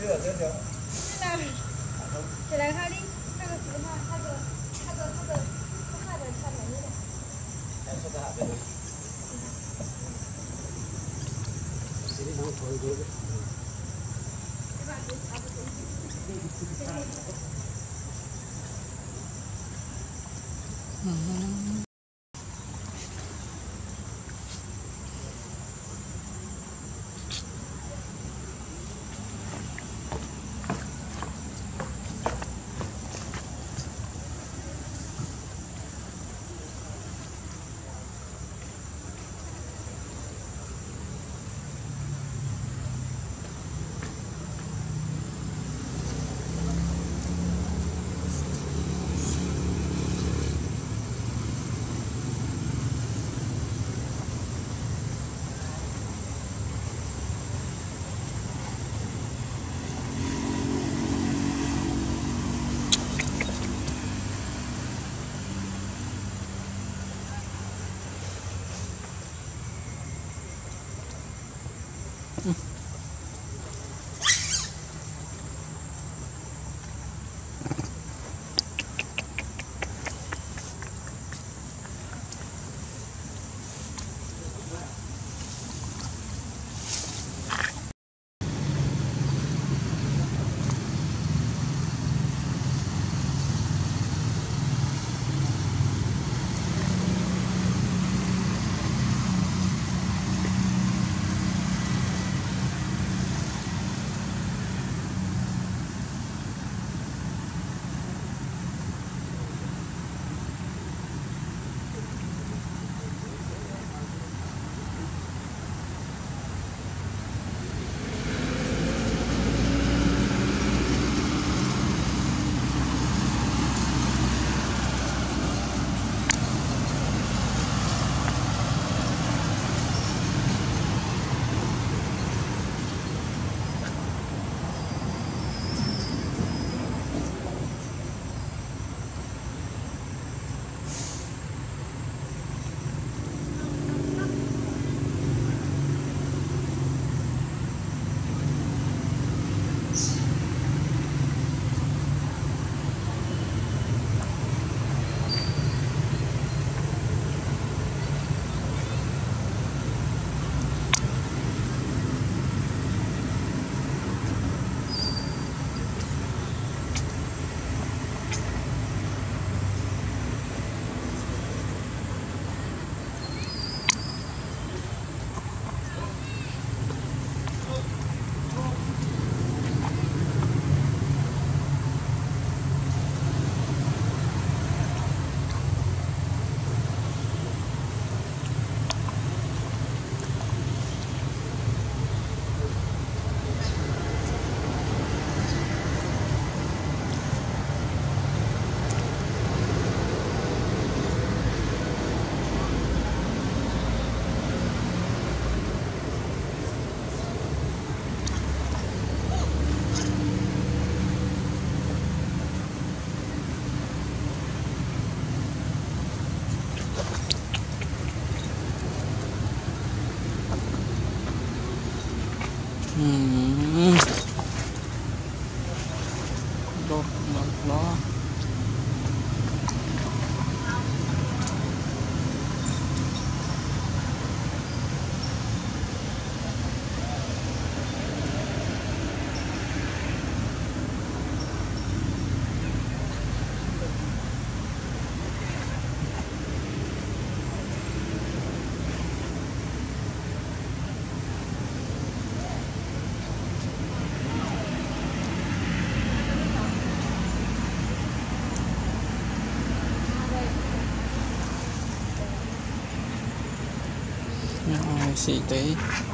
起来看哩，那个什么，那个那个那个那个看哪里的？嗯。Mm. Allah. 是的。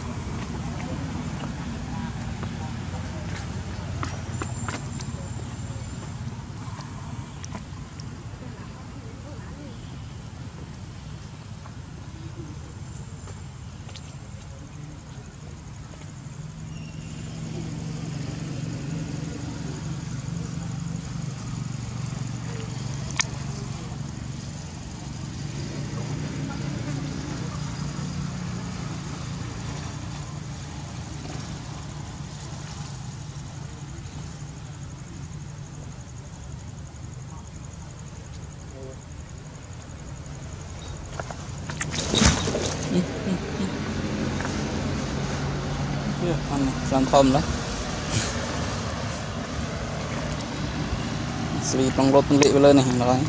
ហ្នឹងស្រងធំឡើយស្វីផងរត់លាកទៅលើនេះឡើយ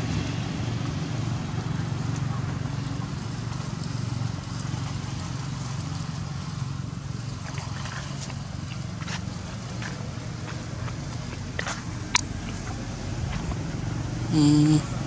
អឺ